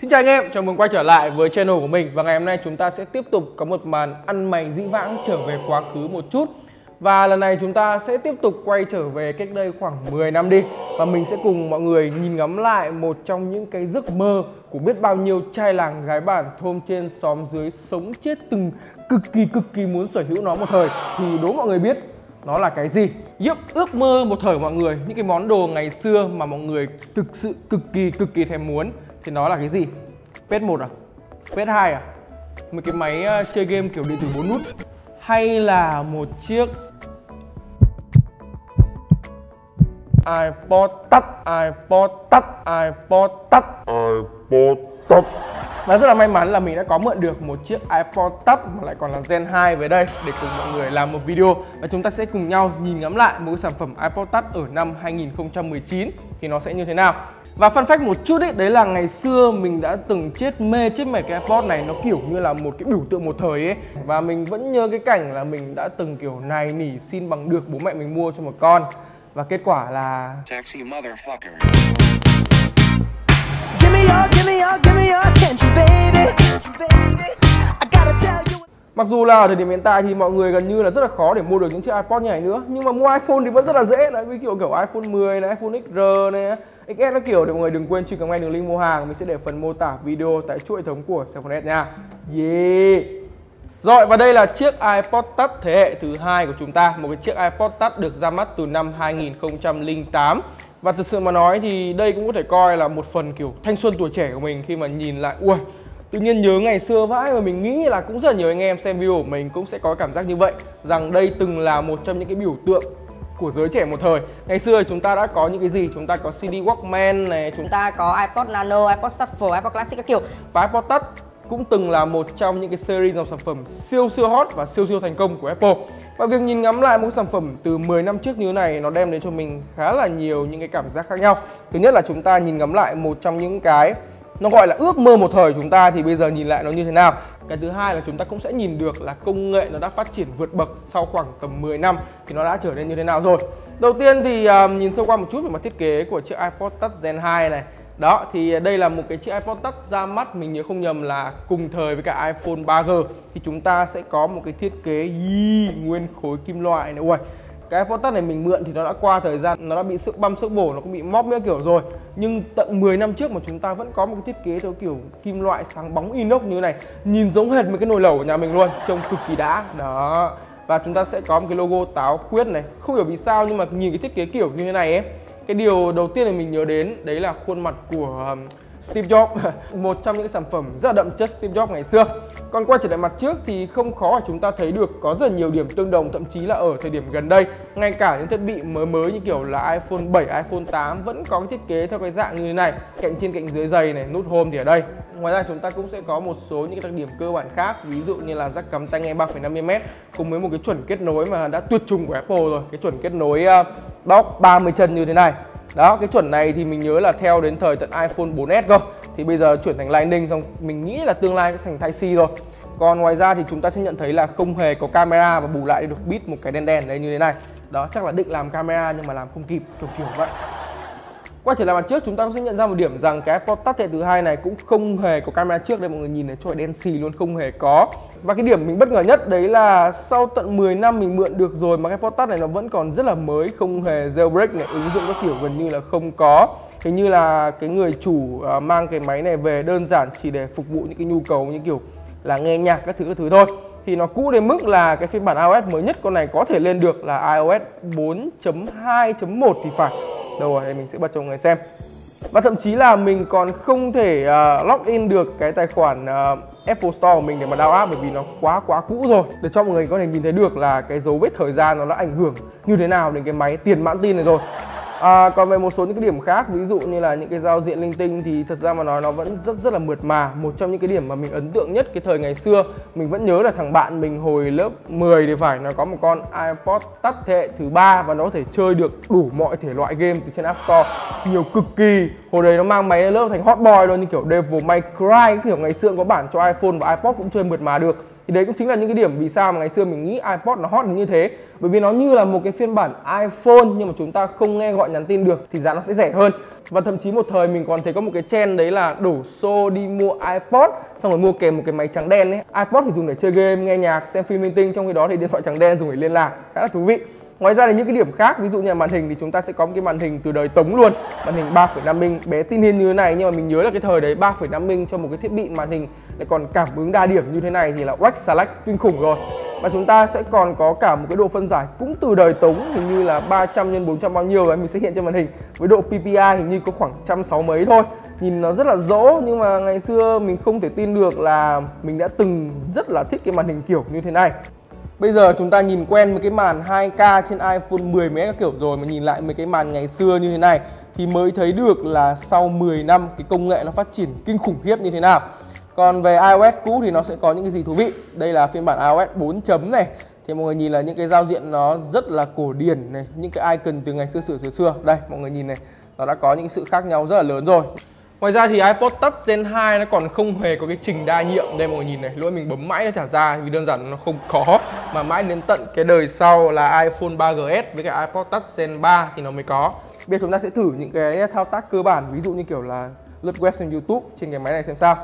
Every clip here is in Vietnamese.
Xin chào anh em, chào mừng quay trở lại với channel của mình. Và ngày hôm nay chúng ta sẽ tiếp tục có một màn ăn mày dĩ vãng trở về quá khứ một chút. Và lần này chúng ta sẽ tiếp tục quay trở về cách đây khoảng 10 năm đi. Và mình sẽ cùng mọi người nhìn ngắm lại một trong những cái giấc mơ của biết bao nhiêu trai làng gái bản thôn trên xóm dưới sống chết từng cực kỳ cực kỳ muốn sở hữu nó một thời. Thì đố mọi người biết nó là cái gì? Yep, ước mơ một thời mọi người. Những cái món đồ ngày xưa mà mọi người thực sự cực kỳ cực kỳ thèm muốn thì nó là cái gì? PS1 à? PS2 à? Một cái máy uh, chơi game kiểu điện tử 4 nút. Hay là một chiếc iPod tắt iPod tắt iPod tắt iPod tắt và rất là may mắn là mình đã có mượn được một chiếc iPod Touch mà lại còn là Gen 2 về đây để cùng mọi người làm một video. Và chúng ta sẽ cùng nhau nhìn ngắm lại một sản phẩm iPod Touch ở năm 2019 thì nó sẽ như thế nào. Và fun fact một chút ấy, đấy là ngày xưa mình đã từng chết mê chết mệt cái iPod này nó kiểu như là một cái biểu tượng một thời ấy. Và mình vẫn nhớ cái cảnh là mình đã từng kiểu này nỉ xin bằng được bố mẹ mình mua cho một con. Và kết quả là... Sexy motherfucker. Give me your, give me your, give me your attention, Mặc dù là ở thời điểm hiện tại thì mọi người gần như là rất là khó để mua được những chiếc iPod như này nữa Nhưng mà mua iPhone thì vẫn rất là dễ đấy Ví dụ kiểu iPhone 10 này, iPhone XR này, XS nó kiểu để mọi người đừng quên truy cập ngay đường link mua hàng. Mình sẽ để phần mô tả video tại chuỗi hệ thống của Cellphone nha. Yeah. Rồi và đây là chiếc iPod Touch thế hệ thứ hai của chúng ta Một cái chiếc iPod Touch được ra mắt từ năm 2008 Và thực sự mà nói thì đây cũng có thể coi là một phần kiểu thanh xuân tuổi trẻ của mình Khi mà nhìn lại, ui tự nhiên nhớ ngày xưa vãi và mình nghĩ là cũng rất là nhiều anh em xem video của mình cũng sẽ có cảm giác như vậy rằng đây từng là một trong những cái biểu tượng của giới trẻ một thời. Ngày xưa chúng ta đã có những cái gì? Chúng ta có CD Walkman này chúng ta có iPod Nano, iPod Shuffle, iPod Classic các kiểu. Và iPod Touch cũng từng là một trong những cái series dòng sản phẩm siêu siêu hot và siêu siêu thành công của Apple. Và việc nhìn ngắm lại một sản phẩm từ 10 năm trước như thế này nó đem đến cho mình khá là nhiều những cái cảm giác khác nhau. Thứ nhất là chúng ta nhìn ngắm lại một trong những cái nó gọi là ước mơ một thời chúng ta thì bây giờ nhìn lại nó như thế nào? Cái thứ hai là chúng ta cũng sẽ nhìn được là công nghệ nó đã phát triển vượt bậc sau khoảng tầm 10 năm thì nó đã trở nên như thế nào rồi. Đầu tiên thì um, nhìn sâu qua một chút về mặt thiết kế của chiếc iPod Touch Gen 2 này. Đó thì đây là một cái chiếc iPod Touch ra mắt mình nhớ không nhầm là cùng thời với cả iPhone 3G thì chúng ta sẽ có một cái thiết kế y nguyên khối kim loại này. Ui cái iPod này mình mượn thì nó đã qua thời gian, nó đã bị sức băm sức bổ, nó cũng bị móp như kiểu rồi. Nhưng tận 10 năm trước mà chúng ta vẫn có một cái thiết kế theo kiểu kim loại sáng bóng inox như thế này, nhìn giống hệt một cái nồi lẩu của nhà mình luôn, trông cực kỳ đã. Đó. Và chúng ta sẽ có một cái logo táo khuyết này. Không hiểu vì sao nhưng mà nhìn cái thiết kế kiểu như thế này ấy, cái điều đầu tiên là mình nhớ đến, đấy là khuôn mặt của um, Steve Jobs. Một trong những sản phẩm rất là đậm chất Steve Jobs ngày xưa còn quay trở lại mặt trước thì không khó để chúng ta thấy được có rất là nhiều điểm tương đồng thậm chí là ở thời điểm gần đây ngay cả những thiết bị mới mới như kiểu là iPhone 7, iPhone 8 vẫn có cái thiết kế theo cái dạng như thế này cạnh trên cạnh dưới dày này nút home thì ở đây. Ngoài ra chúng ta cũng sẽ có một số những cái đặc điểm cơ bản khác ví dụ như là jack cắm tai nghe 3,5mm cùng với một cái chuẩn kết nối mà đã tuyệt chủng của Apple rồi cái chuẩn kết nối uh, dock 30 chân như thế này. Đó cái chuẩn này thì mình nhớ là theo đến thời tận iPhone 4S cơ thì bây giờ chuyển thành Lightning xong, mình nghĩ là tương lai sẽ thành Type C rồi. Còn ngoài ra thì chúng ta sẽ nhận thấy là không hề có camera và bù lại được bit một cái đen đen đây như thế này. Đó, chắc là định làm camera nhưng mà làm không kịp, kiểu kiểu vậy. Quay trở lại mặt trước, chúng ta cũng sẽ nhận ra một điểm rằng cái iPod Touch thế thứ hai này cũng không hề có camera trước đây mọi người nhìn thấy trời đen xì luôn, không hề có. Và cái điểm mình bất ngờ nhất đấy là sau tận 10 năm mình mượn được rồi mà cái iPod Touch này nó vẫn còn rất là mới, không hề jailbreak này, ứng dụng các kiểu gần như là không có hình như là cái người chủ uh, mang cái máy này về đơn giản chỉ để phục vụ những cái nhu cầu như kiểu là nghe nhạc các thứ các thứ thôi. Thì nó cũ đến mức là cái phiên bản iOS mới nhất con này có thể lên được là iOS 4.2.1 thì phải. Đâu rồi đây mình sẽ bật cho mọi người xem. Và thậm chí là mình còn không thể à, uh, login được cái tài khoản uh, Apple Store của mình để mà download app bởi vì nó quá quá cũ rồi. Để cho mọi người có thể nhìn thấy được là cái dấu vết thời gian nó đã ảnh hưởng như thế nào đến cái máy tiền mãn tin này rồi. À, còn về một số những cái điểm khác ví dụ như là những cái giao diện linh tinh thì thật ra mà nói nó vẫn rất rất là mượt mà. Một trong những cái điểm mà mình ấn tượng nhất cái thời ngày xưa mình vẫn nhớ là thằng bạn mình hồi lớp 10 thì phải nó có một con iPod tắt thế hệ thứ ba và nó có thể chơi được đủ mọi thể loại game từ trên App Store. Nhiều cực kỳ. Hồi đấy nó mang máy lên lớp thành hot boy luôn như kiểu Devil May Cry kiểu ngày xưa có bản cho iPhone và iPod cũng chơi mượt mà được thì đấy cũng chính là những cái điểm vì sao mà ngày xưa mình nghĩ iPod nó hot như thế. Bởi vì nó như là một cái phiên bản iPhone nhưng mà chúng ta không nghe gọi nhắn tin được thì giá nó sẽ rẻ hơn. Và thậm chí một thời mình còn thấy có một cái trend đấy là đổ xô đi mua iPod, xong rồi mua kèm một cái máy trắng đen ấy. iPod thì dùng để chơi game, nghe nhạc, xem phim linh tinh, trong khi đó thì điện thoại trắng đen dùng để liên lạc. Khá là thú vị. Ngoài ra là những cái điểm khác, ví dụ như là màn hình thì chúng ta sẽ có một cái màn hình từ đời Tống luôn. Màn hình 3,5 inch bé tin hin như thế này. Nhưng mà mình nhớ là cái thời đấy 3,5 inch cho một cái thiết bị màn hình lại còn cảm ứng đa điểm như thế này thì là wax select kinh khủng rồi. Và chúng ta sẽ còn có cả một cái độ phân giải cũng từ đời Tống hình như là 300 x 400 bao nhiêu đấy mình sẽ hiện trên màn hình. Với độ PPI hình như có khoảng trăm sáu mấy thôi. Nhìn nó rất là dỗ nhưng mà ngày xưa mình không thể tin được là mình đã từng rất là thích cái màn hình kiểu như thế này. Bây giờ chúng ta nhìn quen với cái màn 2K trên iPhone 10 mấy các kiểu rồi mà nhìn lại mấy cái màn ngày xưa như thế này thì mới thấy được là sau 10 năm cái công nghệ nó phát triển kinh khủng khiếp như thế nào. Còn về iOS cũ thì nó sẽ có những cái gì thú vị. Đây là phiên bản iOS 4 chấm này. Thì mọi người nhìn là những cái giao diện nó rất là cổ điển này, những cái icon từ ngày xưa xưa xưa xưa. Đây, mọi người nhìn này, nó đã có những sự khác nhau rất là lớn rồi. Ngoài ra thì iPod Touch Gen 2 nó còn không hề có cái trình đa nhiệm. Đây mọi người nhìn này, lỗi mình bấm mãi nó trả ra vì đơn giản nó không có Mà mãi đến tận cái đời sau là iPhone 3GS với cái iPod Touch Gen 3 thì nó mới có. Bây giờ chúng ta sẽ thử những cái thao tác cơ bản Ví dụ như kiểu là lướt web xem YouTube trên cái máy này xem sao.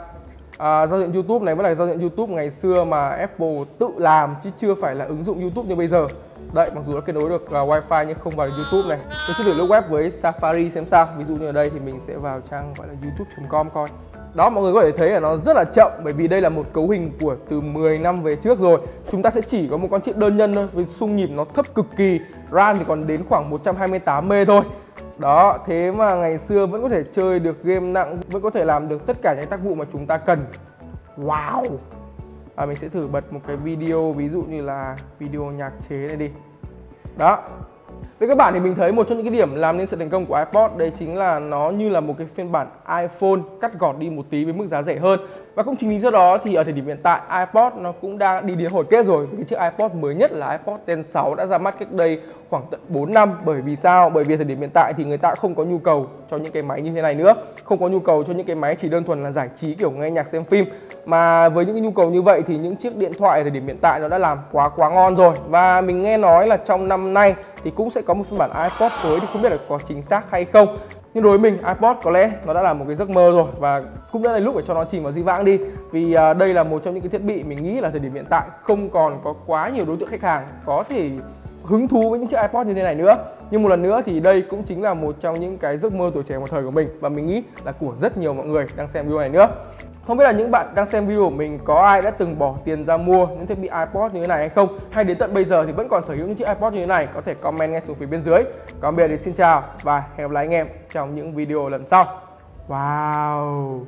À, Giao diện YouTube này vẫn là giao diện YouTube ngày xưa mà Apple tự làm chứ chưa phải là ứng dụng YouTube như bây giờ. Đấy, mặc dù nó kết nối được uh, wifi nhưng không vào được YouTube này. Tôi sẽ thử lướt web với Safari xem sao. Ví dụ như ở đây thì mình sẽ vào trang gọi là youtube.com coi. Đó, mọi người có thể thấy là nó rất là chậm bởi vì đây là một cấu hình của từ 10 năm về trước rồi. Chúng ta sẽ chỉ có một con chip đơn nhân thôi với xung nhịp nó thấp cực kỳ. RAM thì còn đến khoảng 128 m thôi. Đó, thế mà ngày xưa vẫn có thể chơi được game nặng, vẫn có thể làm được tất cả những tác vụ mà chúng ta cần. Wow à, mình sẽ thử bật một cái video ví dụ như là video nhạc chế này đi. Đó với các bạn thì mình thấy một trong những cái điểm làm nên sự thành công của iPod đấy chính là nó như là một cái phiên bản iPhone cắt gọt đi một tí với mức giá rẻ hơn. Và cũng chính lý do đó thì ở thời điểm hiện tại iPod nó cũng đang đi đến hồi kết rồi. Cái chiếc iPod mới nhất là iPod Gen 6 đã ra mắt cách đây khoảng tận 4 năm. Bởi vì sao? Bởi vì thời điểm hiện tại thì người ta không có nhu cầu cho những cái máy như thế này nữa. Không có nhu cầu cho những cái máy chỉ đơn thuần là giải trí, kiểu nghe nhạc, xem phim. Mà với những cái nhu cầu như vậy thì những chiếc điện thoại thời điểm hiện tại nó đã làm quá quá ngon rồi. Và mình nghe nói là trong năm nay thì cũng sẽ có một phiên bản iPod tới thì không biết là có chính xác hay không. Nhưng đối với mình iPod có lẽ nó đã là một cái giấc mơ rồi và cũng đã là lúc để cho nó chìm vào di vãng đi. Vì à, đây là một trong những cái thiết bị mình nghĩ là thời điểm hiện tại không còn có quá nhiều đối tượng khách hàng có thể hứng thú với những chiếc iPod như thế này nữa. Nhưng một lần nữa thì đây cũng chính là một trong những cái giấc mơ tuổi trẻ một thời của mình và mình nghĩ là của rất nhiều mọi người đang xem video này nữa không biết là những bạn đang xem video của mình có ai đã từng bỏ tiền ra mua những thiết bị iPod như thế này hay không? Hay đến tận bây giờ thì vẫn còn sở hữu những chiếc iPod như thế này? Có thể comment ngay xuống phía bên dưới. Còn bây giờ thì xin chào và hẹn gặp lại anh em trong những video lần sau. Wow!